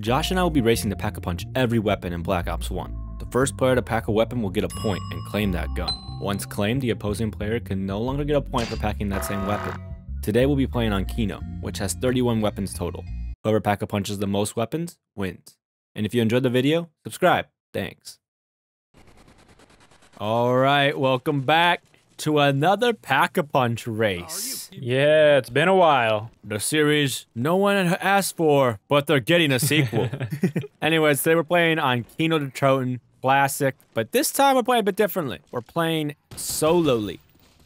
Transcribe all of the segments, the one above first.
Josh and I will be racing to pack a punch every weapon in Black Ops 1. The first player to pack a weapon will get a point and claim that gun. Once claimed, the opposing player can no longer get a point for packing that same weapon. Today we'll be playing on Kino, which has 31 weapons total. Whoever pack a punches the most weapons wins. And if you enjoyed the video, subscribe. Thanks. All right, welcome back to another Pack-a-Punch race. Yeah, it's been a while. The series no one had asked for, but they're getting a sequel. Anyways, they we're playing on Kino der Toten Classic, but this time we're playing a bit differently. We're playing solely.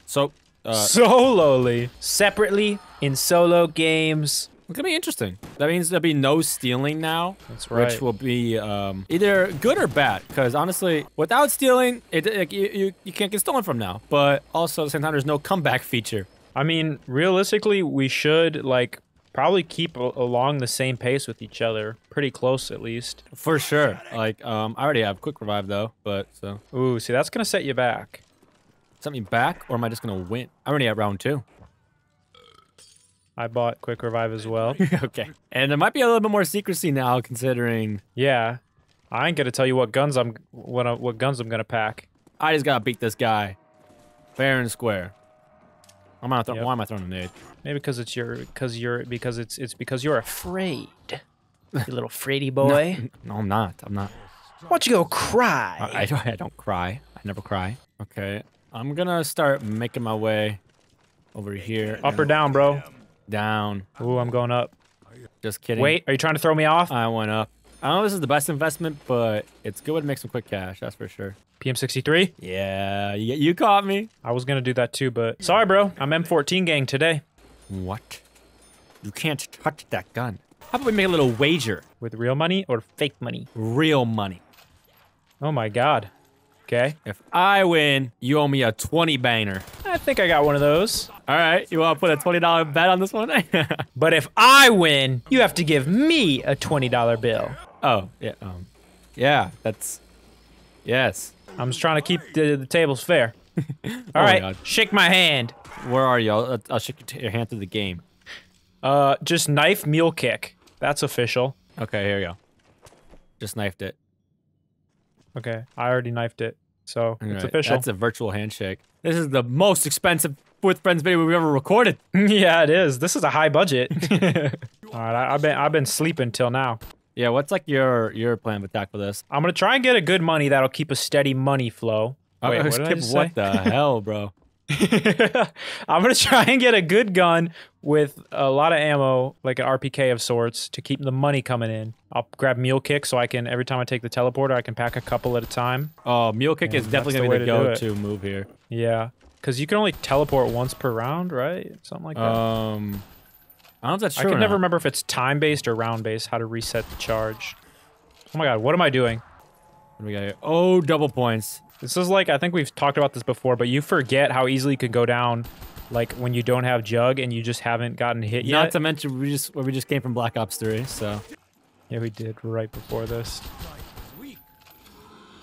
So, uh, Solely, separately in solo games. It's gonna be interesting. That means there'll be no stealing now. That's right. Which will be um, either good or bad. Because honestly, without stealing, it, like, you, you, can't get stolen from now. But also at the same time, there's no comeback feature. I mean, realistically, we should like probably keep along the same pace with each other, pretty close at least. For sure. Like, um, I already have quick revive though, but so. Ooh, see, that's gonna set you back. Set me back, or am I just gonna win? I'm already at round two. I bought quick revive as well. okay. And there might be a little bit more secrecy now, considering yeah, I ain't gonna tell you what guns I'm what I, what guns I'm gonna pack. I just gotta beat this guy, fair and square. I'm not. Th- Yep. Why am I throwing a nade? Maybe because it's your because you're because it's it's because you're afraid. You little fraidy boy. No, I'm not. I'm not. Why don't you go cry? I, I, don't- I don't cry. I never cry. Okay. I'm gonna start making my way over here. Up or down, bro? Down. Ooh, I'm going up. Just kidding. Wait, are you trying to throw me off? I went up. I don't know if this is the best investment, but it's good to make some quick cash. That's for sure. PM63? Yeah, you, you caught me. I was gonna do that too, but sorry, bro. I'm M14 gang today What? You can't touch that gun. How about we make a little wager? with real money or fake money. Real money. Oh my god. Okay. If I win, you owe me a 20 banger. I think I got one of those. All right, you want to put a $20 bet on this one? But if I win, you have to give me a $20 bill. oh, yeah. Um, yeah, that's. Yes. I'm just trying to keep the, the tables fair. All Oh right, God. shake my hand. Where are you? I'll, I'll shake your, t- your hand through the game. Uh, just knife mule kick. That's official. Okay, here we go. Just knifed it. Okay, I already knifed it, so All it's right, official. That's a virtual handshake. This is the most expensive with friends video we've ever recorded. yeah, it is. This is a high budget. All right, I, I've been I've been sleeping till now. Yeah, what's like your your plan of attack for this? I'm gonna try and get a good money that'll keep a steady money flow. Wait, Uh, what did I just what say? the hell, bro? I'm gonna try and get a good gun with a lot of ammo, like an RPK of sorts, to keep the money coming in. I'll grab mule kick so I can every time I take the teleporter, I can pack a couple at a time. Oh, mule kick Yeah, is definitely gonna the be the go-to move here. Yeah, because you can only teleport once per round, right? Something like that. Um, I don't know if that's true. I can never not. remember if it's time based or round based. How to reset the charge? Oh my god, what am I doing? What do we got here? Oh, double points. This is like I think we've talked about this before, but you forget how easily you could go down, like when you don't have jug and you just haven't gotten hit yet. Not to mention we just we just came from Black Ops 3, so Yeah, we did right before this.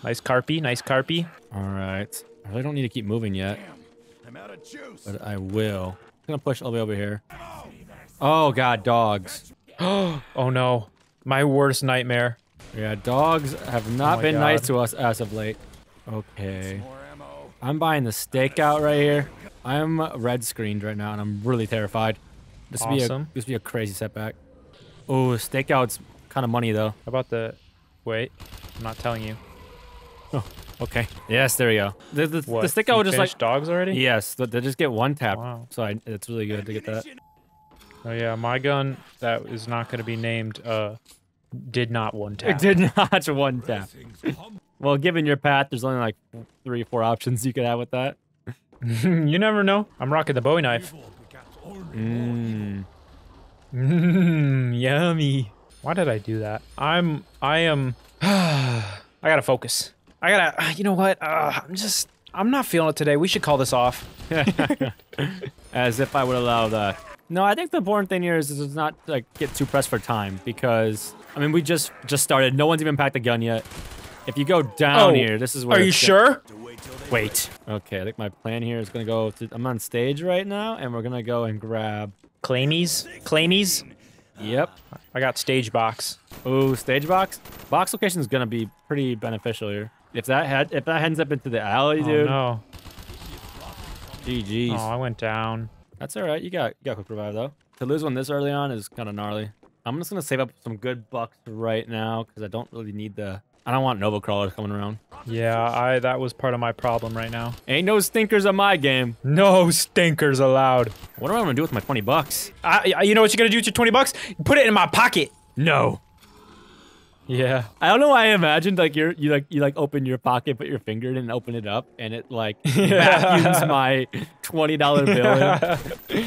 Nice carpy, nice carpy. all right. I really don't need to keep moving yet, I'm out of juice. but I will. I'm gonna push all the way over here. Oh god, dogs. oh no, my worst nightmare. Yeah, dogs have not Oh my been nice to us as of late. Okay. I'm buying the stakeout right here. I'm red screened right now, and I'm really terrified. This would be a this would be a crazy setback. Oh, stakeout's kind of money though. How about the? Wait, I'm not telling you. Oh, okay. Yes, there we go. The the, What? the stakeout you just like dogs already? yes, they they just get one tap. Wow. So I, it's really good to get that. Oh yeah, my gun that is not going to be named. Uh, did not one tap. It did not one tap. Well, given your path, there's only like three or four options you could have with that. you never know. I'm rocking the Bowie knife. Mm. Mmm, yummy. Why did I do that? I'm, I am, I gotta focus. I gotta, you know what? Uh, I'm just, I'm not feeling it today. We should call this off. As if I would allow that. No, I think the important thing here is, is not like get too pressed for time because I mean we just just started. No one's even packed the gun yet. If you go down Oh, here, this is where. Are you it's go- sure? Wait. Okay, I think my plan here is gonna go. To, I'm on stage right now, and we're gonna go and grab. Claimies? Claimies? Yep. I got stage box. Ooh, stage box. Box location is gonna be pretty beneficial here. If that head, if that ends up into the alley, Oh dude. no. GG's. Oh, I went down. That's all right. You got you got quick revive though. To lose one this early on is kind of gnarly. I'm just gonna save up some good bucks right now because I don't really need the. I don't want Nova crawlers coming around. Yeah, I that was part of my problem right now. Ain't no stinkers on my game. No stinkers allowed. What am I gonna do with my 20 bucks? I, I- you know what you're gonna do with your 20 bucks? Put it in my pocket. No. Yeah. I don't know why I imagined like you're you like you like open your pocket, put your finger in and open it up, and it like vacuums my twenty dollar bill. in.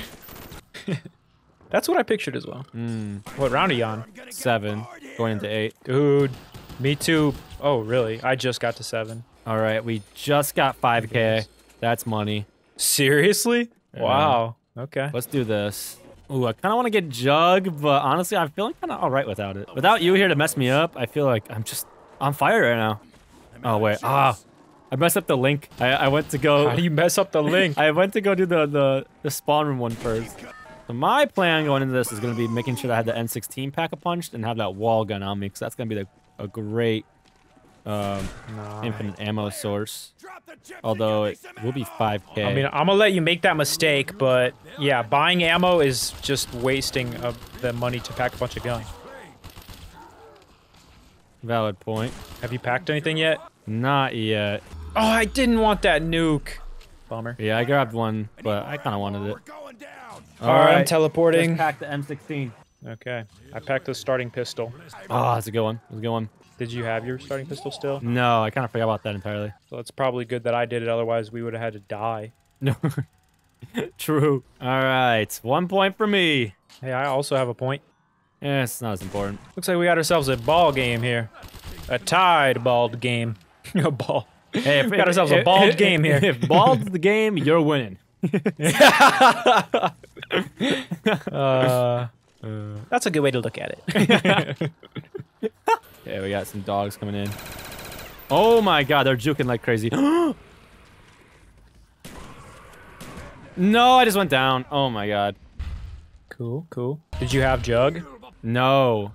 That's what I pictured as well. Hmm. What round are you on? Seven going into eight. Dude, me too. Oh, really? I just got to seven. All right, we just got 5k. That's money. Seriously? Yeah. Wow. Okay. Let's do this. Ooh, I kind of want to get Jug, but honestly, I'm feeling kind of all right without it. Without you here to mess me up, I feel like I'm just on fire right now. Oh wait, ah, I messed up the link. I, I went to go. How do you mess up the link? I went to go do the, the the spawn room one first. So my plan going into this is gonna be making sure that I have the M16 pack a punched and have that wall gun on me, because that's gonna be the, a great um, Nah. infinite ammo source. Although it will be 5k. I mean, I'm gonna let you make that mistake, but yeah, buying ammo is just wasting of the money to pack a bunch of guns. valid point. Have you packed anything yet? Not yet. Oh, I didn't want that nuke. Bummer. Yeah, I grabbed one, but I kind of wanted it. All right, I'm teleporting. Just pack the M16. Okay, I packed the starting pistol. Oh, that's a good one. That's a good one. Did you have your starting pistol still? No, I kind of forgot about that entirely. So it's probably good that I did it. Otherwise, we would have had to die. No. True. All right, one point for me. Hey, I also have a point. Yeah, it's not as important. Looks like we got ourselves a ball game here. A tied balled game. a ball. Hey, if, We got ourselves a bald game here. If bald's the game, you're winning. Uh, that's a good way to look at it. Okay, we got some dogs coming in. Oh my god, they're juking like crazy. no, I just went down. Oh my god. cool, cool. Did you have Jug? No.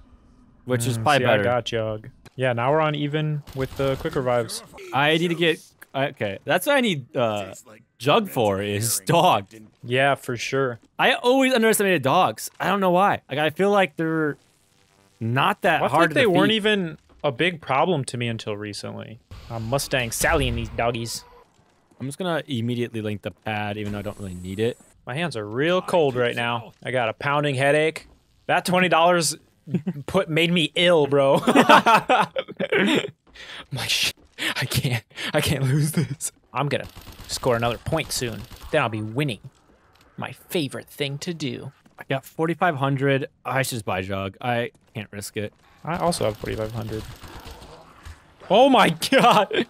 Which is probably See, better. I got Jug. Yeah, now we're on even with the quick revives. I need to get. Okay, that's what I need uh, Jug for is dog. Yeah, for sure. I always underestimated dogs. I don't know why. Like I feel like they're not that I hard. think to they weren't even a big problem to me until recently. I'm Mustang Sally and these doggies. I'm just gonna immediately link the pad, even though I don't really need it. My hands are real cold right now. I got a pounding headache. That twenty dollars put made me ill, bro. I'm like, "Shit, I can't, I can't lose this. I'm gonna score another point soon. Then I'll be winning. My favorite thing to do. I got 4,500. I should just buy Jug. I can't risk it. I also have 4,500. Oh my god!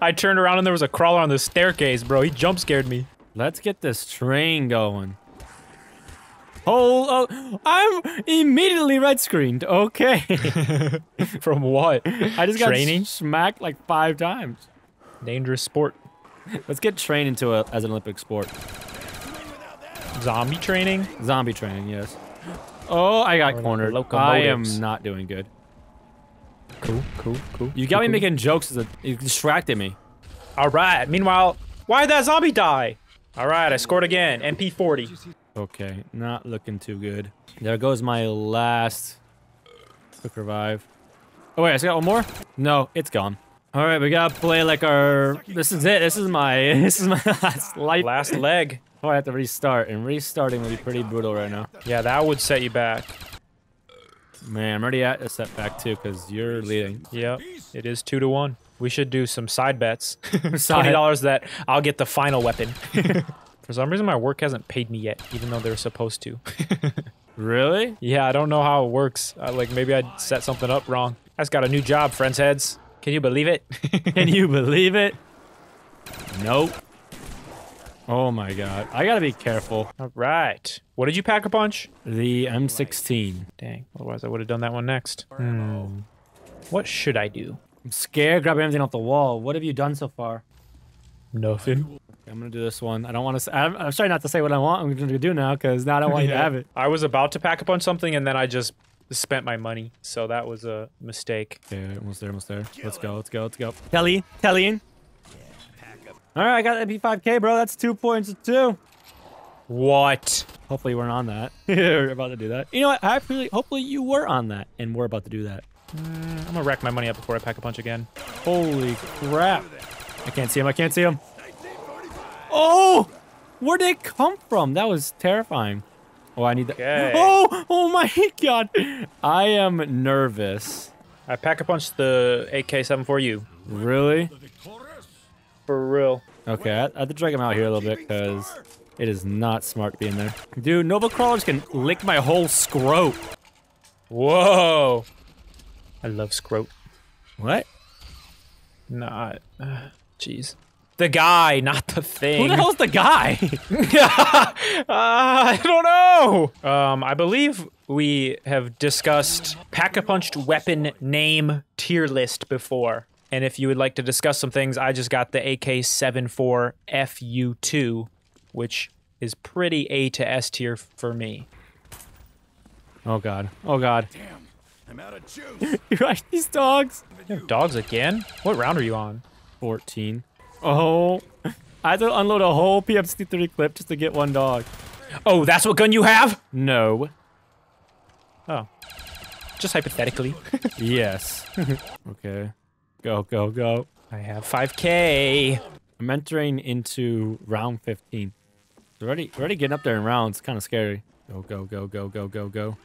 I turned around and there was a crawler on the staircase, bro. He jump scared me. Let's get this train going. Oh, oh I'm immediately red screened. Okay. From what? I just got Training? smacked like five times. Dangerous sport. Let's get trained into a, as an Olympic sport. Zombie training? Zombie training, yes. Oh, I got Or cornered. I am not doing good. Cool, cool, cool. You got me making jokes. You distracted me. All right. Meanwhile, why did that zombie die? All right, I scored again. MP 40. Okay, not looking too good. There goes my last quick revive. Oh wait, I still got one more? No, it's gone. All right, we gotta play like our. This is it. This is my. This is my last life. Last leg. Oh, I have to restart, and restarting would be pretty brutal right now. Yeah, that would set you back. Man, I'm already at a setback too, cause you're leading. Yep. It is two to one. We should do some side bets. Twenty dollars that I'll get the final weapon. For some reason, my work hasn't paid me yet, even though they're supposed to. Really? yeah, I don't know how it works. Uh, like maybe I set something up wrong. I just got a new job, friends heads. Can you believe it? Can you believe it? Nope. Oh my god. I gotta be careful. All right. What did you pack a punch? The M16. Dang. Otherwise, I would have done that one next. Hmm. What should I do? I'm scared grabbing everything off the wall. What have you done so far? Nothing. I'm gonna do this one. I don't want to. I'm, I'm sorry not to say what I want. I'm gonna do now because now I don't want you to have it. I was about to pack a punch something and then I just spent my money. So that was a mistake. Okay, almost there, almost there. Let's go, let's go, let's go. Kelly, Kelly. All right, I got MP5K, bro. That's two points to two. What? Hopefully, we're on that. we're about to do that. You know what? I actually, hopefully, you were on that, and we're about to do that. Mm, I'm gonna rack my money up before I pack a punch again. Holy crap! I can't see him. I can't see him. Oh, where'd they come from? That was terrifying. Oh, I need that. Okay. Oh, oh my god! I am nervous. I pack a punch the AK-74U. Really? For real. Okay, I, I have to drag him out here a little bit because it is not smart being there. Dude, Nova Crawlers can lick my whole scrote. Whoa. I love scrote. What? Not. Uh, jeez. The guy, not the thing. Who the hell's the guy? uh, I don't know. Um, I believe we have discussed pack-a-punched weapon name tier list before. And if you would like to discuss some things, I just got the AK-74 FU2, which is pretty A to S tier for me. oh god. Oh god. Damn, I'm out of juice. You like these dogs? You have dogs again? What round are you on? 14. Oh. I had to unload a whole PM63 clip just to get one dog. Oh, that's what gun you have? No. Oh. Just hypothetically. Yes. okay. Go, go, go. I have 5k. I'm entering into round 15. We're already, we're already getting up there in rounds. Kind of scary. Go, go, go, go, go, go, go.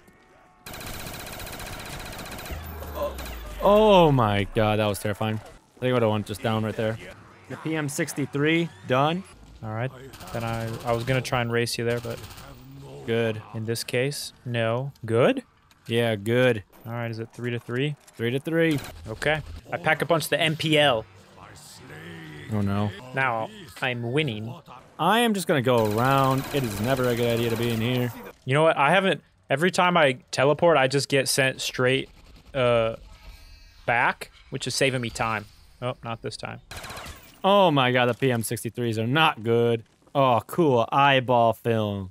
Oh my god, that was terrifying. I think I would have went just down right there. The PM63, done. All right. Then I I was going to try and race you there, but Good. in this case, no. Good? Yeah, good. All right, is it 3 to 3? Three to three. Okay. I pack a punch the MPL. Oh no. Now I'm winning. I am just gonna go around. It is never a good idea to be in here. You know what? I haven't every time I teleport, I just get sent straight uh back, which is saving me time. Oh, not this time. Oh my god, the PM63s are not good. Oh, cool. Eyeball film.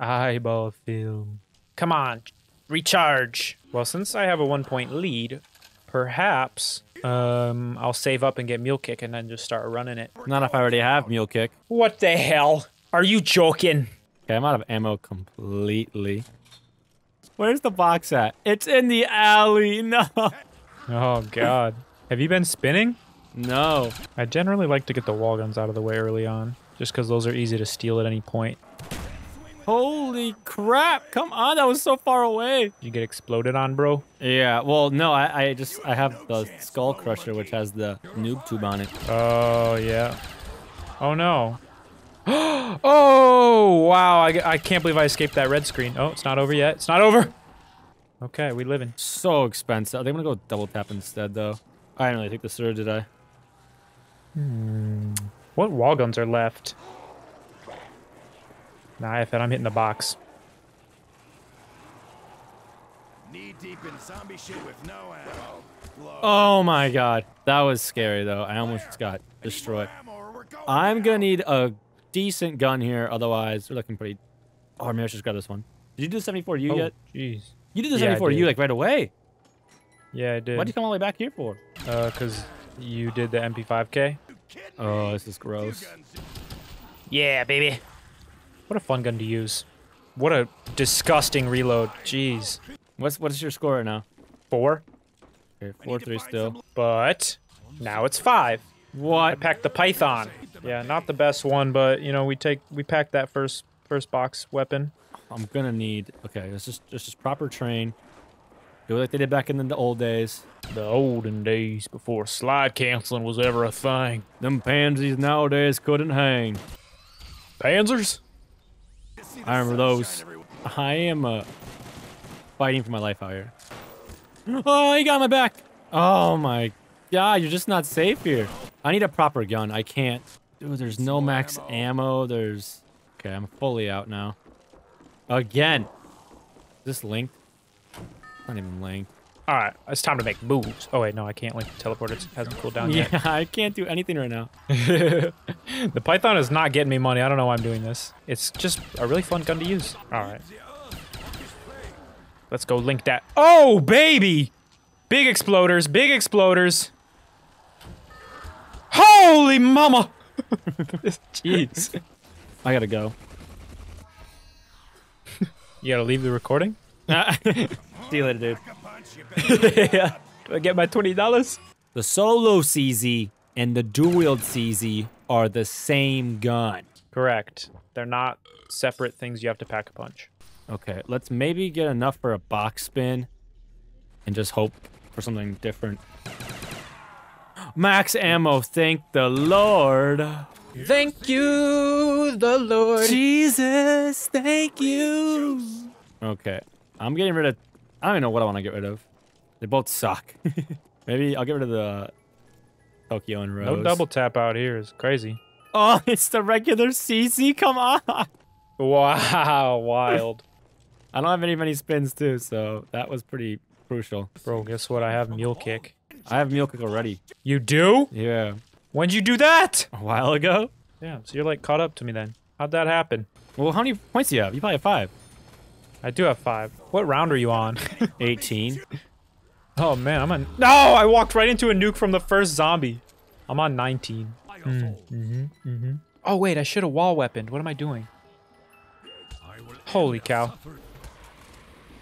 Eyeball film. Come on, recharge. Well, since I have a one point lead, perhaps um I'll save up and get mule kick and then just start running it. Not if I already have mule kick. What the hell? Are you joking? Okay, I'm out of ammo completely. Where's the box at? It's in the alley. No. Oh god. have you been spinning? No. I generally like to get the wall guns out of the way early on, just because those are easy to steal at any point. Holy crap. Come on. That was so far away. You get exploded on, bro. Yeah. Well, no, I, I just, I have the Skull Crusher, which has the noob tube on it. Oh yeah. Oh no. oh wow! I, I can't believe I escaped that red screen. Oh, it's not over yet. It's not over. Okay, we living. So expensive. I think I'm gonna go double tap instead, though. I didn't really take the surge, did I? What wall guns are left? Nah, if I'm hitting the box. Knee deep in zombie shit with no ammo. Low Oh my god. That was scary, though. I almost got destroyed. ammo or we're going I'm gonna need a decent gun here, otherwise we're looking pretty. Oh, maybe I should just grab this one. Did you do the 74U Oh, yet? jeez. You did the Yeah, 74U like right away. Yeah, I did. Why'd you come all the way back here for? Uh, cause you did the MP5K. Oh, this is gross. Yeah, baby. What a fun gun to use. What a disgusting reload. Jeez. What's what's your score right now? Four. Okay, four three still. But now it's five. What? I packed the Python. Yeah, not the best one, but you know we take we packed that first first box weapon. I'm gonna need. Okay, let's just let's just proper train. Do it like they did back in the old days. The olden days before slide canceling was ever a thing. Them pansies nowadays couldn't hang. Panzers? I remember those. I am uh, fighting for my life out here. Oh, he got my back. Oh my god, you're just not safe here. I need a proper gun. I can't. Dude, there's no max ammo. There's. Okay, I'm fully out now. Again. Is this linked? Not even linked. All right, it's time to make moves. Oh wait, no, I can't link teleport. It hasn't cooled down yet. Yeah, I can't do anything right now. the Python is not getting me money. I don't know why I'm doing this. It's just a really fun gun to use. All right. Let's go link that. Oh, baby! Big exploders, big exploders. Holy mama! Jeez. I gotta go. You gotta leave the recording? See you later, dude. Punch, you better yeah. Do I get my $20? The solo CZ and the dual wield CZ are the same gun. Correct. They're not separate things you have to pack a punch. Okay, let's maybe get enough for a box spin and just hope for something different. Max ammo, thank the Lord. Thank you, the Lord. Jesus, thank you. Okay, I'm getting rid of. I don't even know what I want to get rid of. They both suck. maybe I'll get rid of the Tokyo and Rose. No double tap out here is crazy. Oh, it's the regular CC. Come on. Wow, wild. I don't have any many spins too, so that was pretty crucial. Bro, guess what? I have mule kick. I have mule kick already. You do? Yeah, When'd you do that? a while ago. Yeah, so you're like caught up to me then. How'd that happen? Well, how many points do you have? You probably have five. I do have five. What round are you on? 18. Oh man, I'm on. No, I walked right into a nuke from the first zombie. I'm on 19. Mm-hmm. Oh wait, I should have wall weaponed. What am I doing? Holy cow.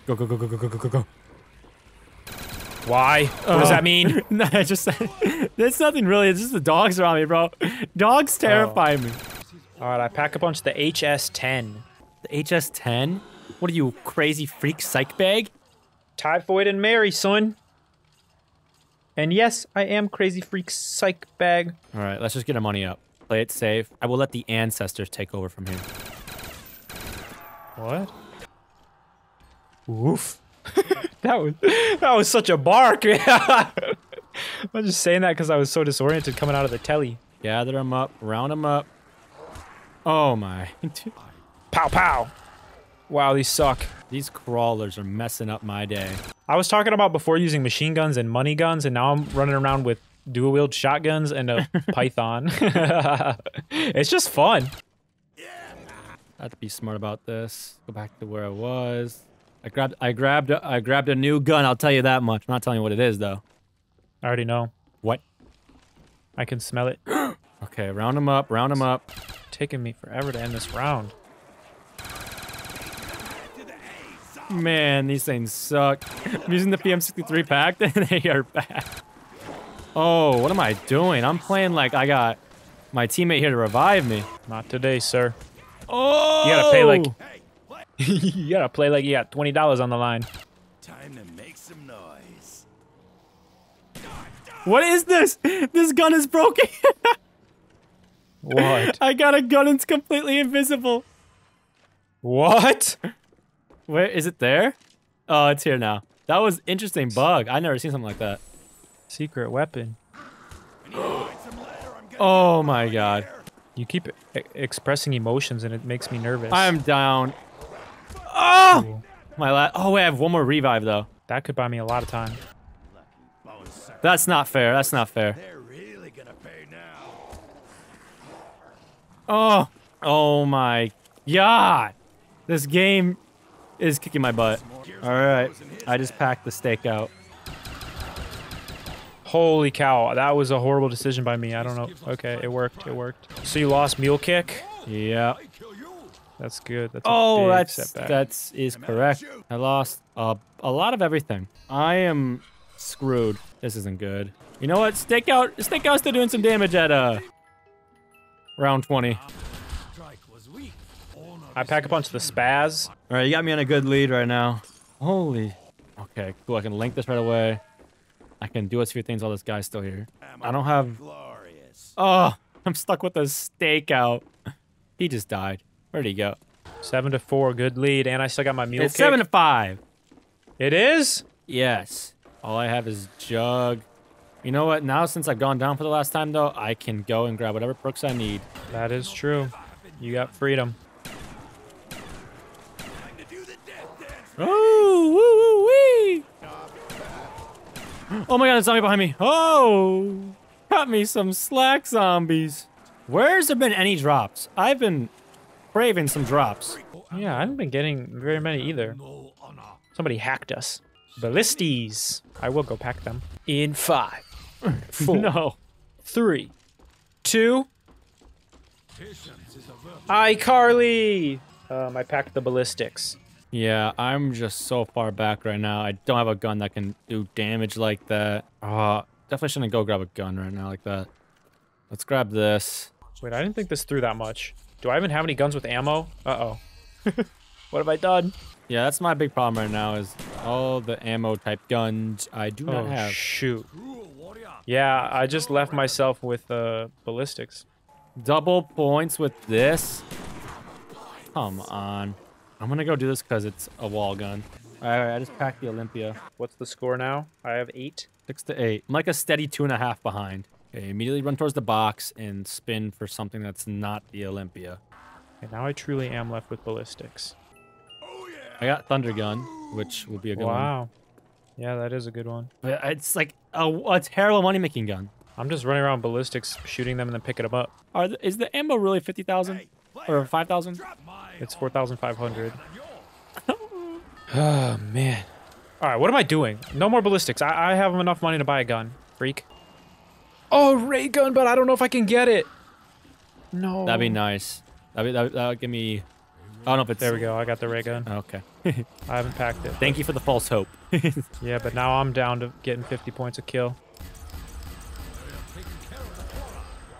Go, go, go, go, go, go, go, go, go. Why? What does that mean? no, I just There's nothing really. It's just the dogs around me, bro. Dogs terrify me. All right, I pack a bunch of the HS-10. The HS10? What are you, crazy freak psych bag? Typhoid and Mary, son. And yes, I am crazy freak psych bag. All right, let's just get our money up. Play it safe. I will let the ancestors take over from here. What? Oof. that was that was such a bark. I'm just saying that because I was so disoriented coming out of the telly. Gather them up, round them up. Oh my. Pow pow. Wow, these suck. These crawlers are messing up my day. I was talking about before using machine guns and money guns, and now I'm running around with dual wield shotguns and a python. it's just fun. I have to be smart about this. Go back to where I was. I grabbed I grabbed I grabbed a new gun, I'll tell you that much. I'm not telling you what it is though. I already know. What? I can smell it. Okay, round them up, round them up. Taking me forever to end this round. Man, these things suck. I'm using the PM63 pack and they are bad. Oh, what am I doing? I'm playing like I got my teammate here to revive me. Not today, sir. Oh! You gotta pay like oh! you gotta play like you got twenty dollars on the line. Time to make some noise. What is this? This gun is broken. What? I got a gun and it's completely invisible. what? Where is it there? Oh, it's here now. That was interesting bug. I never seen something like that. Secret weapon. Oh my god. You keep e- expressing emotions and it makes me nervous. I'm down. Oh! My la- Oh, wait, I have one more revive though. That could buy me a lot of time. That's not fair. That's not fair. Really gonna pay now. Oh. Oh my god. This game is kicking my butt. All right. I just packed the steak out. Holy cow, that was a horrible decision by me. I don't know. Okay, it worked. It worked. So you lost mule kick. Yeah. That's good. That's a Oh, big that's setback. that's is correct. I lost a a lot of everything. I am screwed. This isn't good. You know what? Stakeout Stakeout's still doing some damage at uh round 20. Strike was weak. All not I pack a bunch of the spaz. All right, you got me on a good lead right now. Holy. Okay, cool. I can link this right away. I can do a few things while this guy's still here. I don't have. glorious. Oh, I'm stuck with a stakeout. He just died. Where'd he go? Seven to four, good lead, and I still got my mule It's kick. seven to five. It is. Yes. All I have is jug. You know what? Now since I've gone down for the last time though, I can go and grab whatever perks I need. That is true. You got freedom. Time to do the death dance. Oh, woo, woo, wee. Oh my god, a zombie behind me. Oh, got me some slack zombies. Where's there been any drops? I've been craving some drops. Yeah, I haven't been getting very many either. Somebody hacked us. Ballisties. I will go pack them. In five, four, No. three, two. iCarly! Um, I packed the ballistics. Yeah, I'm just so far back right now. I don't have a gun that can do damage like that. Uh, definitely shouldn't go grab a gun right now like that. Let's grab this. Wait, I didn't think this through that much. Do I even have any guns with ammo? Uh-oh. what have I done? Yeah, that's my big problem right now is all the ammo type guns I do not Oh, have. shoot. Yeah, I just left myself with uh, ballistics. Double points with this? Come on. I'm gonna go do this because it's a wall gun. Alright, I just packed the Olympia. What's the score now? I have eight. Six to eight. I'm like a steady two and a half behind. Okay, immediately run towards the box and spin for something that's not the Olympia. And now I truly am left with ballistics. Oh, yeah. I got Thunder Gun, which will be a good one. Wow. Yeah, that is a good one. But it's like a, a terrible money making gun. I'm just running around ballistics, shooting them and then picking them up. Are the, is the ammo really 50,000 or 5,000? It's 4,500. oh, ah, man. All right, what am I doing? No more ballistics. I, I have enough money to buy a gun. Freak. Oh, ray gun, but I don't know if I can get it. No. That'd be nice. That'd, be, that'd, that'd give me. I don't know if it's. There we go. I got the ray gun. Oh, okay. I haven't packed it. Thank you for the false hope. Yeah, but now I'm down to getting 50 points a kill.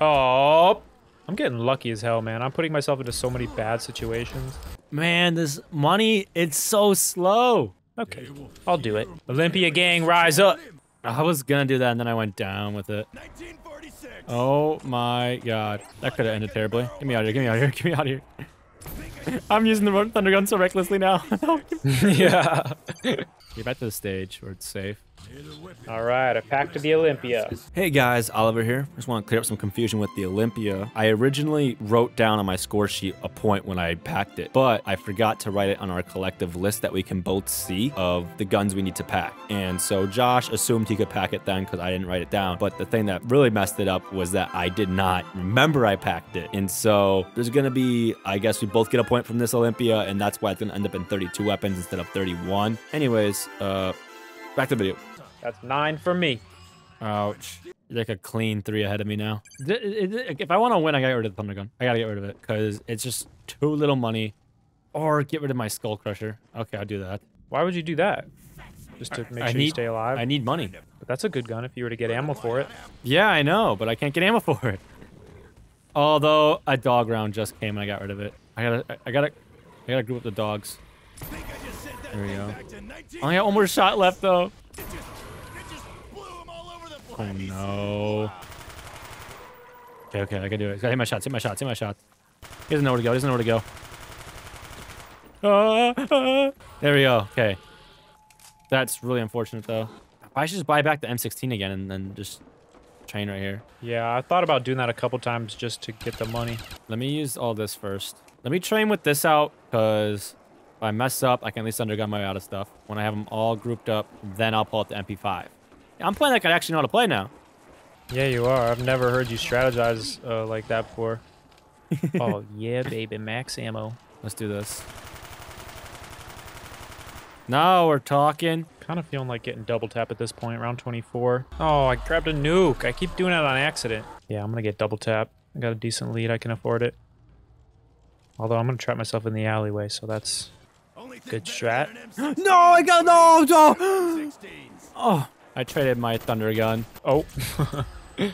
Oh, I'm getting lucky as hell, man. I'm putting myself into so many bad situations. Man, this money, it's so slow. Okay, I'll do it. Olympia gang, rise up. I was gonna do that and then I went down with it. Oh my god. That could have ended terribly. Get me out of here, get me out of here, get me out of here. I'm using the thunder gun so recklessly now. yeah. Get back to the stage where it's safe. All right, I packed the Olympia. Hey guys, Oliver here. Just want to clear up some confusion with the Olympia. I originally wrote down on my score sheet a point when I packed it, but I forgot to write it on our collective list that we can both see of the guns we need to pack. And so Josh assumed he could pack it then because I didn't write it down. But the thing that really messed it up was that I did not remember I packed it. And so there's going to be, I guess we both get a point from this Olympia, and that's why it's going to end up in 32 weapons instead of 31. Anyways, uh, back to the video. That's nine for me. Ouch. You're like a clean three ahead of me now. Th- it- it- If I want to win, I gotta get rid of the Thunder Gun. I gotta get rid of it because it's just too little money. Or get rid of my Skull Crusher. Okay, I'll do that. Why would you do that? Just to make I sure you stay alive. I need money. but that's a good gun if you were to get ammo for it. Yeah, I know, but I can't get ammo for it. Although a dog round just came and I got rid of it. I gotta, I- I gotta, I gotta group up the dogs. I just sent that There we go. back to 19 I only got one more shot left though. Oh no. Okay, okay, I can do it. Gotta Hit my shots, hit my shots, hit my shots. He doesn't know where to go, he doesn't know where to go. Ah, ah. There we go, okay. That's really unfortunate though. I should just buy back the M16 again and then just train right here. Yeah, I thought about doing that a couple times just to get the money. Let me use all this first. Let me train with this out because if I mess up, I can at least undergun my way out of stuff. When I have them all grouped up, then I'll pull out the MP5. I'm playing like I actually know how to play now. Yeah, you are. I've never heard you strategize uh, like that before. oh, yeah, baby. Max ammo. Let's do this. Now we're talking. Kind of feeling like getting double tap at this point, round 24. Oh, I grabbed a nuke. I keep doing it on accident. Yeah, I'm going to get double tap. I got a decent lead. I can afford it. Although I'm going to trap myself in the alleyway, so that's... Good strat. No, I got no, no. Oh, I traded my thunder gun. Oh.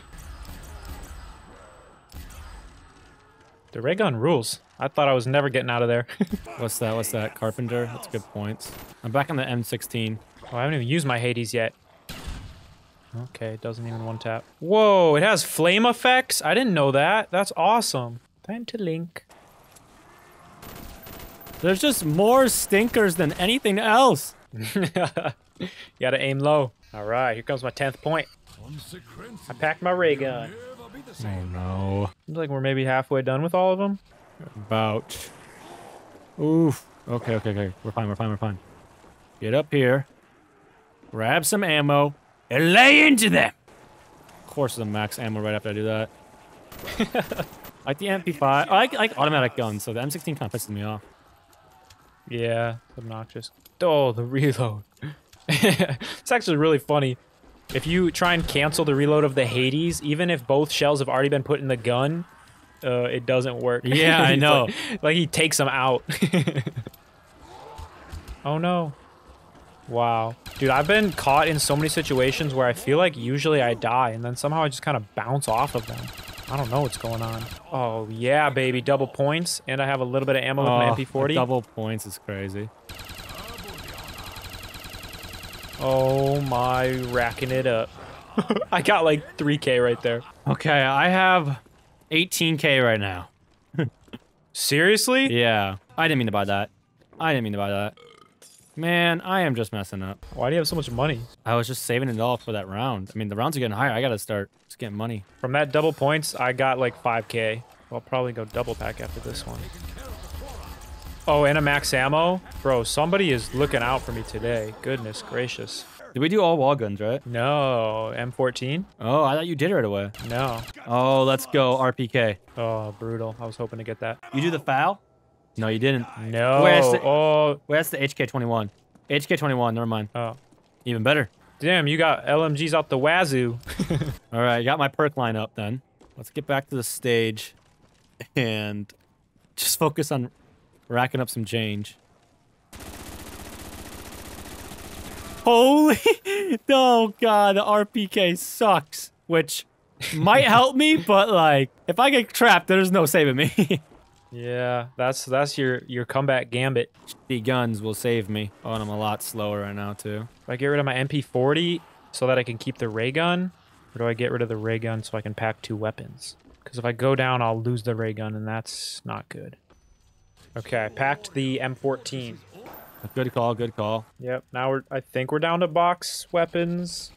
the ray gun rules. I thought I was never getting out of there. What's that? What's that? Carpenter. That's good points. I'm back on the M16. Oh, I haven't even used my Hades yet. Okay, it doesn't even one tap. Whoa, it has flame effects? I didn't know that. That's awesome. Time to link. There's just more stinkers than anything else. you gotta aim low. All right, here comes my 10th point. I packed my ray gun. Oh no. Seems like we're maybe halfway done with all of them. About. Oof. Okay, okay, okay. We're fine, we're fine, we're fine. Get up here. Grab some ammo. and lay into them. Of course, the max ammo right after I do that. like the MP5, I like, like automatic guns, so the M16 kind of pisses me off. Yeah, obnoxious. Oh, the reload. it's actually really funny. If you try and cancel the reload of the Hades, even if both shells have already been put in the gun, uh, it doesn't work. Yeah, I know. Like, like he takes them out. oh no. Wow. Dude, I've been caught in so many situations where I feel like usually I die and then somehow I just kind of bounce off of them. I don't know what's going on. Oh, yeah, baby. Double points. And I have a little bit of ammo with my Oh, MP40. Double points is crazy. Oh my, racking it up. I got like 3k right there. Okay, I have 18k right now. Seriously? Yeah, I didn't mean to buy that. I didn't mean to buy that. Man, I am just messing up. Why do you have so much money? I was just saving it all for that round. I mean, the rounds are getting higher. I gotta start just getting money. From that double points, I got like 5k. I'll probably go double pack after this one. Oh, and a max ammo? Bro, somebody is looking out for me today. Goodness gracious. Did we do all wall guns, right? No, M14? Oh, I thought you did right away. No. Oh, let's go RPK. Oh, brutal. I was hoping to get that. You do the foul? No, you didn't. No. Where's the- Oh, Wait, that's the HK21. HK21, never mind. oh. Even better. Damn, you got LMGs out the wazoo. All right, got my perk line up then. Let's get back to the stage and just focus on racking up some change. Holy, oh god, the RPK sucks, which might help me, but like, if I get trapped, there's no saving me. yeah, that's that's your your comeback gambit. the guns will save me. Oh, and I'm a lot slower right now too. Do I get rid of my MP40 so that I can keep the ray gun? Or do I get rid of the ray gun so I can pack two weapons? Because if I go down, I'll lose the ray gun, and that's not good. Okay, I packed the M14. Good call, good call. Yep, now we're, I think we're down to box weapons.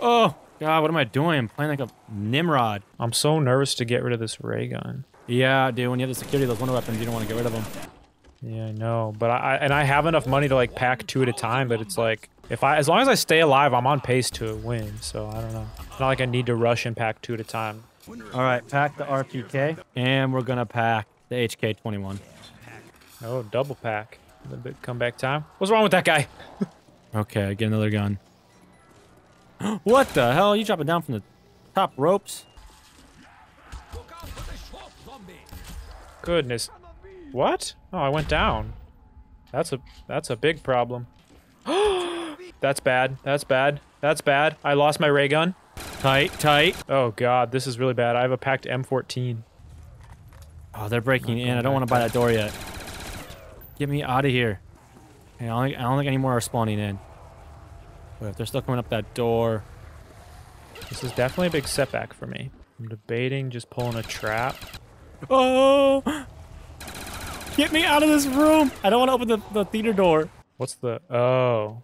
Oh, God, what am I doing? I'm playing like a Nimrod. I'm so nervous to get rid of this ray gun. Yeah, dude, when you have the security of those wonder weapons, you don't want to get rid of them. Yeah, I know, but I, I and I have enough money to like pack two at a time. But it's like if I, as long as I stay alive, I'm on pace to win. So I don't know. It's not like I need to rush and pack two at a time. All right, pack the RPK, and we're gonna pack the HK21. Oh, double pack. A little bit comeback time. What's wrong with that guy? Okay, I get another gun. what the hell? You dropping down from the top ropes? Goodness. What? Oh, I went down. That's a that's a big problem. that's bad. That's bad. That's bad. I lost my ray gun. Tight, tight. Oh god, this is really bad. I have a packed M14. Oh, they're breaking in. I don't want to buy that door yet. Get me out of here. I don't, think, I don't think any more are spawning in. But if they're still coming up that door, This is definitely a big setback for me. I'm debating just pulling a trap. Oh! Get me out of this room! I don't want to open the, the theater door. What's the Oh.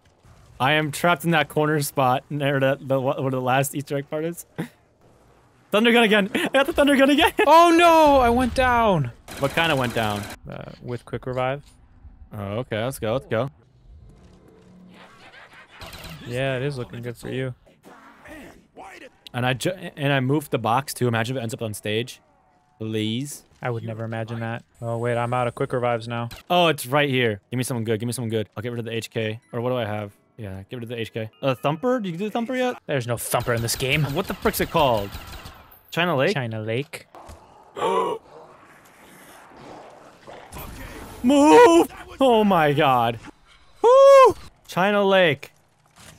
I am trapped in that corner spot near the, the what, what the last Easter egg part is. thunder gun again! I got the thunder gun again! Oh no, I went down. what kind of went down? Uh, with quick revive. Oh, okay, let's go, let's go. Yeah, it is looking good for you. And I and I moved the box too. Imagine if it ends up on stage. Please. I would never imagine that. Oh wait, I'm out of quick revives now. Oh, it's right here. Give me something good. Give me something good. I'll get rid of the HK. Or what do I have? Yeah, get rid of the HK. Uh, Thumper? Did you do the Thumper yet? There's no thumper in this game. What the frick's it called? China Lake? China Lake. Move! Oh my god. Woo! China Lake.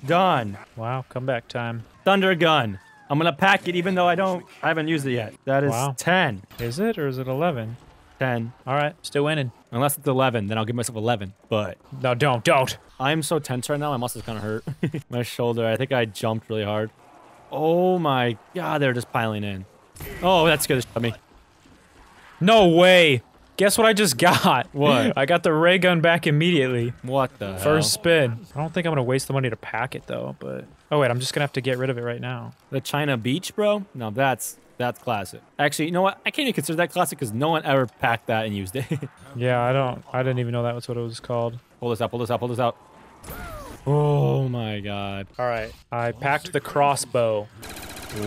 Done. Wow, comeback time. Thunder Gun. I'm gonna pack it even though I don't I haven't used it yet. That is Wow. 10. Is it or is it 11? 10. All right, still winning. Unless it's 11, then I'll give myself 11. But No, don't, don't. I'm so tense right now, my muscles kind of hurt. my shoulder, I think I jumped really hard. Oh my god, they're just piling in. Oh, that's good out me. No way. Guess what I just got? What? I got the ray gun back immediately. What the First hell? spin. I don't think I'm gonna waste the money to pack it though, but oh wait, I'm just gonna have to get rid of it right now. The China Beach, bro? No, that's that's classic. Actually, you know what? I can't even consider that classic because no one ever packed that and used it. Yeah, I don't. I didn't even know that was what it was called. pull this out, pull this out, pull this out. Oh my god. All right, I packed the crossbow.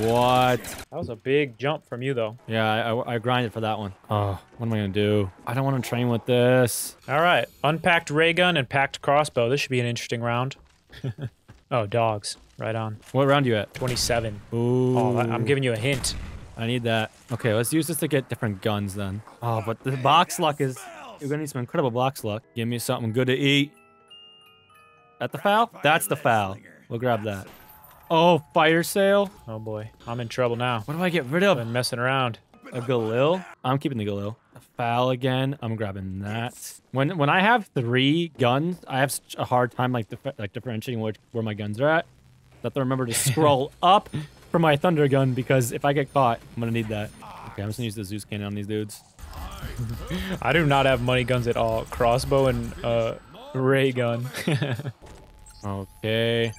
What? That was a big jump from you, though. Yeah, I, I, I grinded for that one. Oh, what am I gonna do? I don't want to train with this. All right, unpacked ray gun and packed crossbow. This should be an interesting round. oh, dogs. Right on. What round are you at? 27. Ooh. Oh, I- I'm giving you a hint. I need that. Okay, let's use this to get different guns then. Oh, but the box luck is... You're gonna need some incredible box luck. Give me something good to eat. That the FAL? That's the FAL. We'll grab that. Oh, fire sale? Oh boy, I'm in trouble now. What do I get rid of? I've been messing around. A Galil? I'm keeping the Galil. A FAL again. I'm grabbing that. When when I have three guns, I have such a hard time like like differentiating which where my guns are at. I have to remember to scroll up for my thunder gun because if I get caught, I'm gonna need that. Okay, I'm just gonna use the Zeus cannon on these dudes. I do not have money guns at all. Crossbow and uh, ray gun. Okay.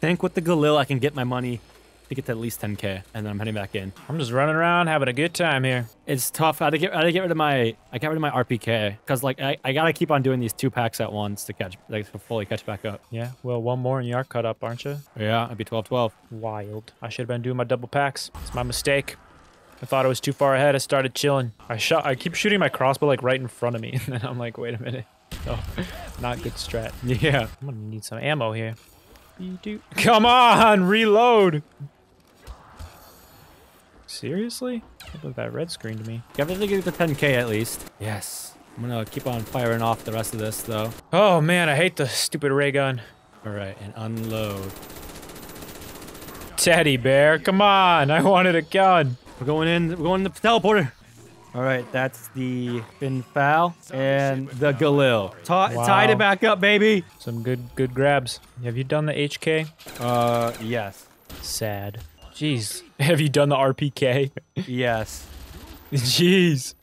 think with the Galil I can get my money to get to at least 10k, and then I'm heading back in. I'm just running around having a good time here. It's tough. I had to get, I had to get rid of my, I got rid of my RPK because like I, I gotta keep on doing these two packs at once to catch, like to fully catch back up. Yeah, well, one more and you are cut up, aren't you? Yeah, I'd be 12-12. Wild. I should have been doing my double packs. It's my mistake. I thought I was too far ahead. I started chilling. I shot. I keep shooting my crossbow like right in front of me, and then I'm like, wait a minute. Oh, not good strat. Yeah. I'm gonna need some ammo here. Come on, reload. Seriously? That red screen to me? You have to get to 10k at least. Yes. I'm gonna keep on firing off the rest of this though. Oh man, I hate the stupid ray gun. All right, and unload. Teddy bear, come on! I wanted a gun. We're going in. We're going in the teleporter. All right, that's the FN FAL and the Galil. Ta- Wow. Tied it back up, baby. Some good, good grabs. Have you done the HK? Uh, yes, Sad. Jeez. Have you done the RPK? yes. Jeez.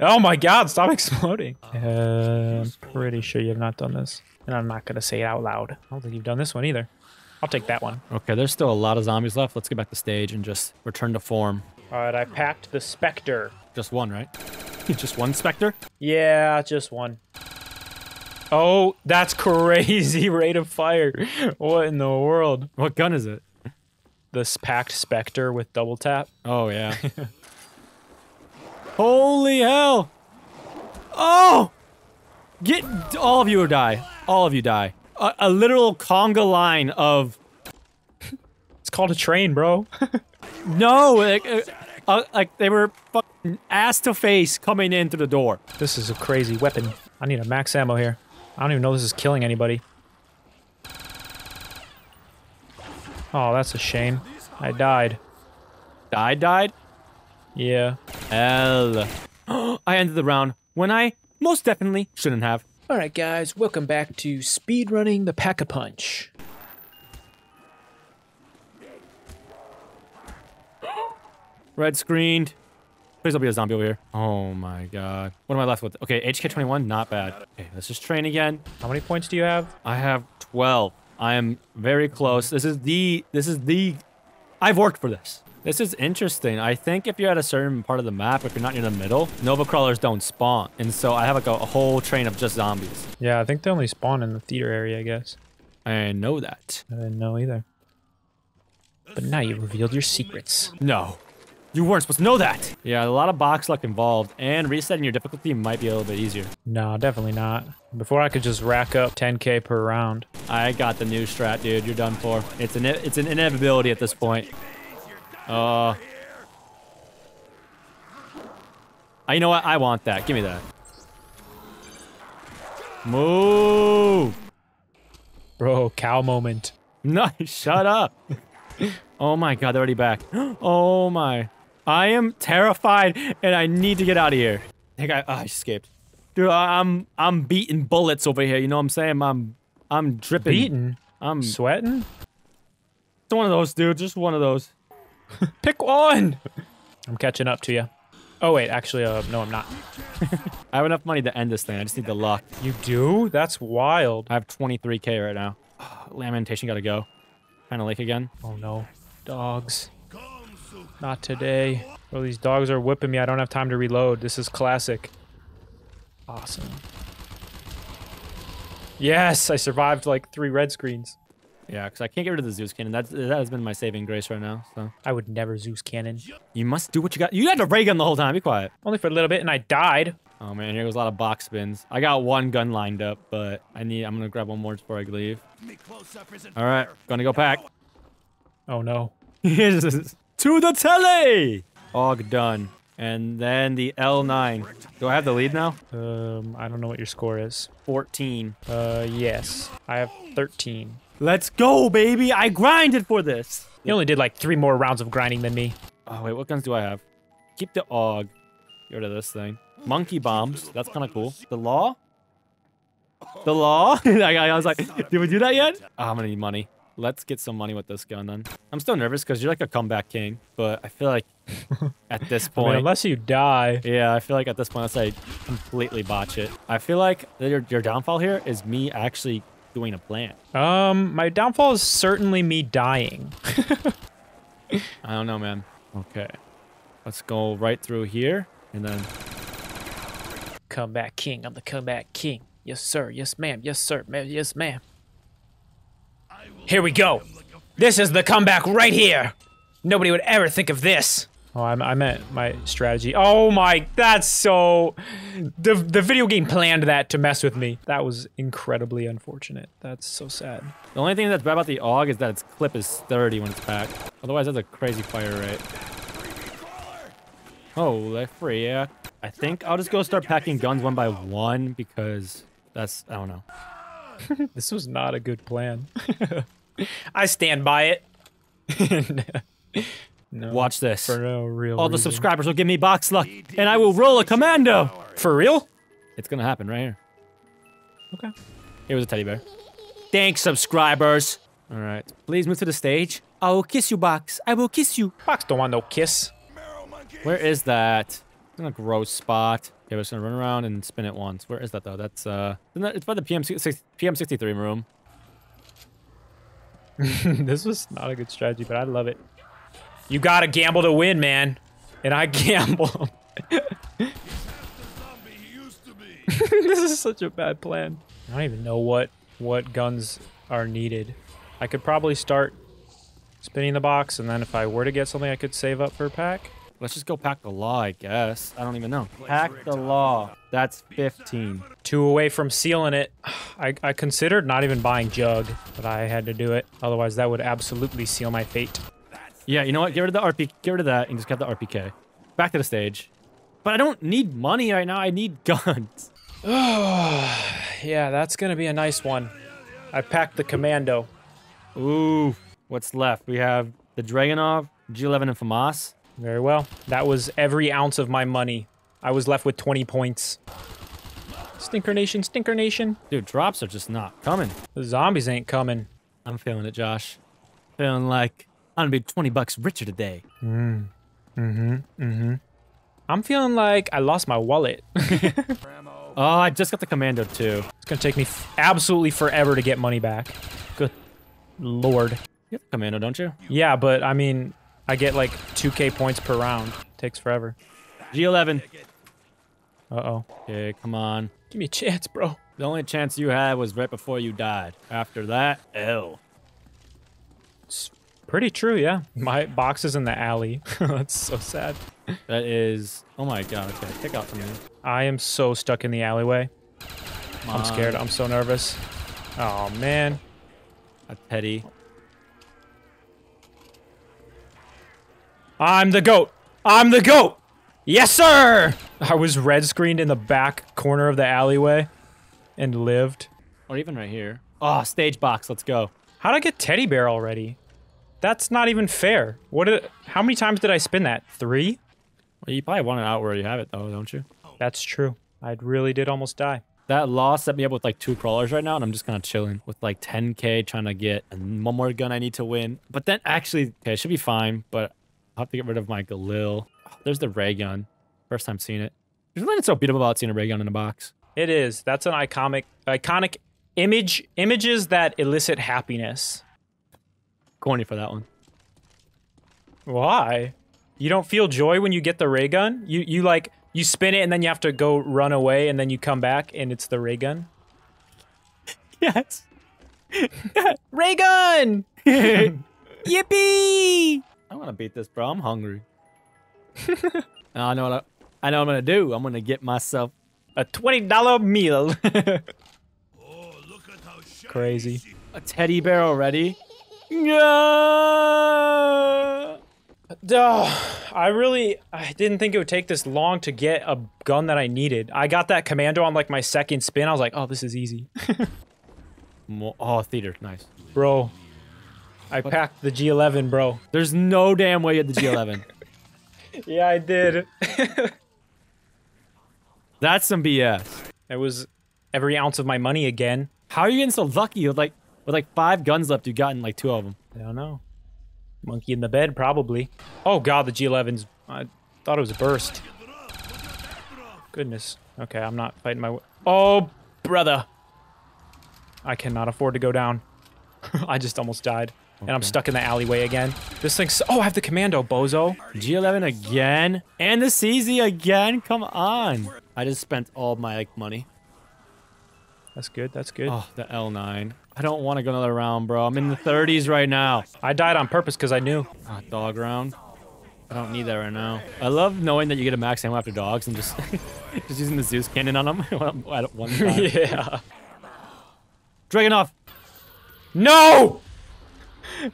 Oh my god, stop exploding. Uh, I'm pretty sure you have not done this. And I'm not going to say it out loud. I don't think you've done this one either. I'll take that one. Okay, there's still a lot of zombies left. Let's get back to stage and just return to form. All right, I packed the Spectre. Just one, right? just one Spectre? Yeah, just one. Oh, that's crazy rate of fire. What in the world? What gun is it? This packed Spectre with double tap. Oh, yeah. Holy hell! Oh! Get all of you or die. All of you die. A, a literal conga line of It's called a train, bro. no, like, uh, uh, like they were fucking ass to face coming in through the door. this is a crazy weapon. I need a max ammo here. I don't even know this is killing anybody. Oh, that's a shame. I died. I died. Yeah. Hell. I ended the round when I most definitely shouldn't have. All right, guys, welcome back to speedrunning the Pack-a-Punch. Red screened. Please don't be a zombie over here. Oh my god. What am I left with? Okay, HK21, not bad. Okay, let's just train again. How many points do you have? I have 12. I am very close. This is the, this is the, I've worked for this. This is interesting. I think if you're at a certain part of the map, if you're not near the middle, Nova Crawlers don't spawn. And so I have like a, a whole train of just zombies. Yeah, I think they only spawn in the theater area, I guess. I know that. I didn't know either. But now you revealed your secrets. No. You weren't supposed to know that. Yeah, a lot of box luck involved, and resetting your difficulty might be a little bit easier. No, definitely not. Before I could just rack up 10k per round. I got the new strat, dude. You're done for. It's an it's an inevitability at this point. Uh. Uh, you know what? I want that. Give me that. Move. Bro, cow moment. Nice. Shut up. oh my god, they're already back. Oh my. I am terrified and I need to get out of here. I think I, oh, I escaped. Dude, I- I'm I'm beating bullets over here. You know what I'm saying? I'm I'm dripping. Beaten? I'm Sweating? It's one of those, dude. Just one of those. Pick one! I'm catching up to you. Oh, wait, actually, uh, no, I'm not. I have enough money to end this thing. I just need the luck. You do? That's wild. I have 23k right now. Lamentation gotta go. Kind of lake again. Oh, no. Dogs. Not today. Well, these dogs are whipping me. I don't have time to reload. This is classic. Awesome. Yes, I survived like three red screens. Yeah, because I can't get rid of the Zeus cannon. That's, that has been my saving grace right now. So I would never Zeus cannon. you must do what you got. You had a ray gun the whole time. Be quiet. Only for a little bit, and I died. Oh man, here goes a lot of box spins. I got one gun lined up, but I need. I'm gonna grab one more before I leave. Me close up isn't All right, gonna go pack. Oh no. to the telly. Og done. And then the L9. Do I have the lead now? Um, I don't know what your score is. 14. Uh, yes. I have 13. Let's go, baby. I grinded for this. You only did like three more rounds of grinding than me. Oh, wait, what guns do I have? Keep the AUG. Get rid of this thing. Monkey bombs. That's kind of cool. The LAW? The LAW? I, I was like, did we do that yet? Oh, I'm gonna need money. Let's get some money with this gun then. I'm still nervous because you're like a comeback king, but I feel like at this I mean, point, unless you die. yeah, I feel like at this point, let's say completely botch it. I feel like your, your downfall here is me actually doing a plan. Um, my downfall is certainly me dying. I don't know, man. Okay. Let's go right through here and then comeback king. I'm the comeback king. Yes, sir. Yes, ma'am. Yes, sir. Ma- yes, ma'am. Here we go. This is the comeback right here. Nobody would ever think of this. Oh, I, I meant my strategy. Oh my, that's so. The the video game planned that to mess with me. That was incredibly unfortunate. That's so sad. The only thing that's bad about the AUG is that its clip is 30 when it's back. Otherwise, that's a crazy fire rate. Oh, they're free, yeah. I think I'll just go start packing guns one by one because that's, I don't know. This was not a good plan. I stand by it. no, Watch this. for no real. All the subscribers will give me box luck, and I will roll a commando. For real? It's gonna happen right here. Okay. Here was a teddy bear. Thanks, subscribers. All right, please move to the stage. I will kiss you, box. I will kiss you. Box don't want no kiss. Where is that? In a gross spot. Okay, we're just gonna run around and spin it once. Where is that though? That's uh, it's by the PM PM sixty three room. this was not a good strategy, but I love it. You gotta gamble to win, man. And I gamble. This is such a bad plan. I don't even know what what guns are needed. I could probably start spinning the box, and then if I were to get something, I could save up for a pack. Let's just go pack the LAW, I guess. I don't even know. Pack the LAW. That's fifteen. Two away from sealing it. I, I considered not even buying Jug, but I had to do it. Otherwise, that would absolutely seal my fate. Yeah, you know what? Get rid of the RP. Get rid of that and just get the RPK. Back to the stage. But I don't need money right now. I need guns. Yeah, that's gonna be a nice one. I packed the Commando. Ooh. What's left? We have the Dragunov, G11, and FAMAS. Very well. That was every ounce of my money. I was left with 20 points. Stinker Nation, Stinker Nation. Dude, drops are just not coming. The zombies ain't coming. I'm feeling it, Josh. Feeling like I'm gonna be 20 bucks richer today. Mm. Mm-hmm. Mm-hmm. I'm feeling like I lost my wallet. Oh, I just got the Commando too. It's gonna take me f- absolutely forever to get money back. Good lord. You have the Commando, don't you? Yeah, but I mean, I get like 2k points per round. Takes forever. G11. Uh-oh. Okay, come on. Give me a chance, bro. The only chance you had was right before you died. After that, L. Pretty true, yeah. My box is in the alley. That's so sad. That is. Oh my god. Okay, take out from me. I am so stuck in the alleyway. I'm scared. I'm so nervous. Oh, man. A petty. I'm the goat. I'm the goat. Yes, sir. I was red screened in the back corner of the alleyway and lived. Or even right here. Oh, stage box. Let's go. How'd I get teddy bear already? That's not even fair. What? Did, how many times did I spin that? Three? Well, you probably want it out where you have it, though, don't you? That's true. I really did almost die. That loss set me up with like two crawlers right now, and I'm just kind of chilling with like 10k trying to get and one more gun I need to win. But then actually, okay, it should be fine, but I'll have to get rid of my Galil. Oh, there's the ray gun. First time seeing it. There's nothing so beatable about seeing a ray gun in a box. It is. That's an iconic, iconic image. Images that elicit happiness. Corny for that one. Why? You don't feel joy when you get the ray gun? You you like you spin it and then you have to go run away and then you come back and it's the ray gun? Yes. Ray gun! Yippee! I want to beat this, bro. I'm hungry. I know what I, I know I'm gonna do. I'm gonna get myself. A $20 meal. Oh, look at how Crazy. A teddy bear already? Yeah. Duh, I really I didn't think it would take this long to get a gun that I needed. I got that commando on like my second spin. I was like, oh, this is easy. Oh, theater, nice. bro, I packed the G11, bro. There's no damn way you had the G11. Yeah, I did. That's some BS. it was every ounce of my money again. How are you getting so lucky with like with like five guns left? You've gotten like two of them. I don't know. Monkey in the bed, probably. Oh god, the G11's. I thought it was a burst. Goodness. Okay, I'm not fighting my. w- Oh, brother. I cannot afford to go down. I just almost died. And I'm stuck in the alleyway again. This thing's. Oh, I have the commando, bozo. G11 again, and the CZ again. Come on. I just spent all my like money. That's good. That's good. Oh, the L9. I don't want to go another round, bro. I'm in the 30s right now. I died on purpose because I knew. Ah, dog round. I don't need that right now. I love knowing that you get a max ammo after dogs and just just using the Zeus cannon on them at one time. yeah. Dragunov. No!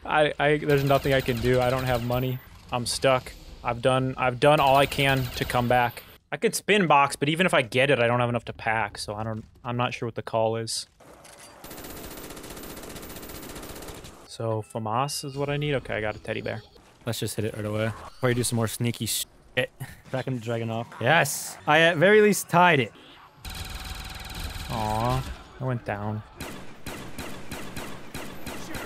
I, I there's nothing I can do. I don't have money. I'm stuck. I've done I've done all I can to come back. I could spin box, but even if I get it, I don't have enough to pack, so I don't I'm not sure what the call is. So FAMAS is what I need? Okay, I got a teddy bear. Let's just hit it right away. Before you do some more sneaky shit. Back Dragunov. Yes. I at very least tied it. Aw, I went down.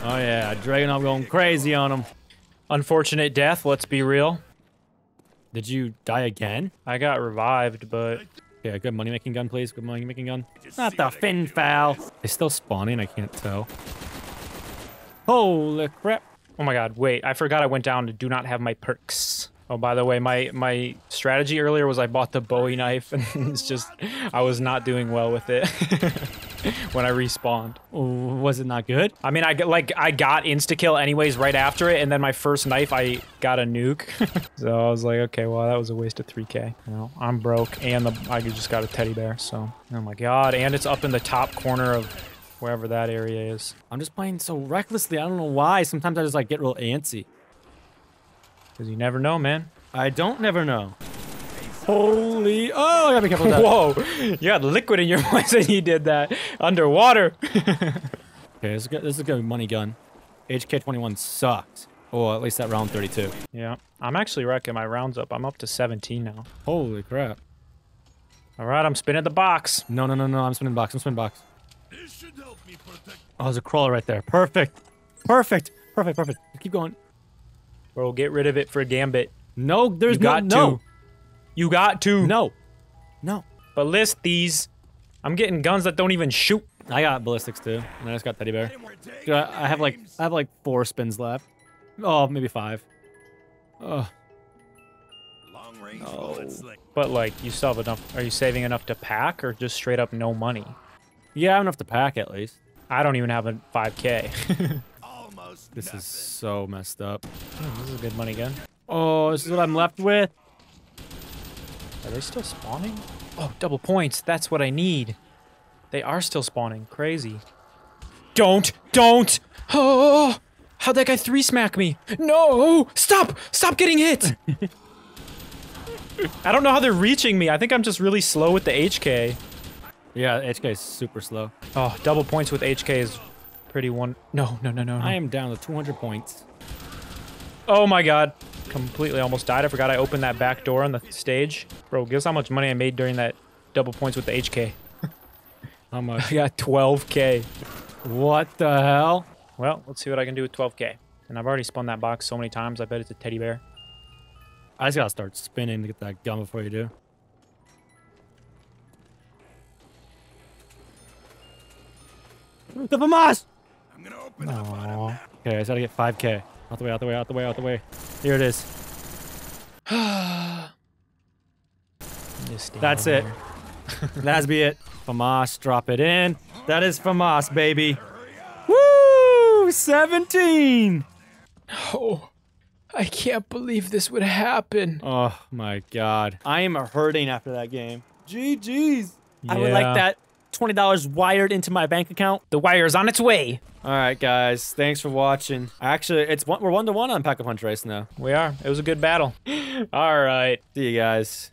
Oh yeah, Dragunov going crazy on him. Unfortunate death, let's be real. Did you die again? I got revived, but Yeah, good money making gun, please. Good money making gun. Not the FN FAL. They still spawning. I can't tell. Holy crap! Oh my god, wait, I forgot I went down to do not have my perks. Oh, by the way, my my strategy earlier was I bought the Bowie knife and it's just I was not doing well with it when I respawned. Was it not good? I mean, I got, like I got insta kill anyways right after it, and then my first knife I got a nuke. so I was like, okay, well that was a waste of 3k. You know, I'm broke, and the, I just got a teddy bear. So oh my god, and it's up in the top corner of wherever that area is. I'm just playing so recklessly. I don't know why. Sometimes I just like get real antsy. Because you never know, man. I don't never know. Holy! Oh, I gotta be careful with that. Whoa, you got liquid in your voice when you did that. Underwater. Okay, this is, good. this is a good money gun. HK21 sucks. Oh, at least that round 32. yeah, I'm actually wrecking my rounds up. I'm up to 17 now. Holy crap. All right, I'm spinning the box. No, no, no, no. I'm spinning the box. I'm spinning the box. This should help me protect. Oh, there's a crawler right there. Perfect. Perfect. Perfect. Perfect. Keep going. Bro, get rid of it for a Gambit. No, there's You no. got no. to. You got to. No. No. But list these. I'm getting guns that don't even shoot. I got ballistics too, and I just got teddy bear. Dude, I I have like I have like four spins left. Oh, maybe five. Oh, long range No. bullet sling. But like, you still have enough. Are you saving enough to pack or just straight up no money? yeah, I have enough to pack at least. I don't even have a 5k. Almost This nothing. is so messed up. Hmm, this is a good money gun. Oh, this is what I'm left with. Are they still spawning? Oh, double points. That's what I need. They are still spawning. Crazy. Don't! Don't! Oh! How'd that guy three smack me? No! Stop! Stop getting hit! I don't know how they're reaching me. I think I'm just really slow with the HK. Yeah, HK is super slow. Oh, double points with HK is pretty one. No, no, no, no, no. I am down to 200 points. Oh my god. Completely almost died. I forgot I opened that back door on the stage. Bro, guess how much money I made during that double points with the HK. How much? I got 12k. what the hell? Well, let's see what I can do with 12k. And I've already spun that box so many times, I bet it's a teddy bear. I just gotta start spinning to get that gun before you do. The FAMAS! I'm gonna open up on him. Aww. Okay, I just gotta get 5k. Out the way, out the way, out the way, out the way. Here it is. That's it. That's be it. FAMAS, drop it in. That is FAMAS, baby. Woo! 17! Oh, I can't believe this would happen. Oh my god. I am hurting after that game. GG's. I would like that $20 wired into my bank account. The wire is on its way. All right, guys. Thanks for watching. Actually, it's one, we're one to one on Pack a Punch Race now. We are. It was a good battle. All right. See you guys.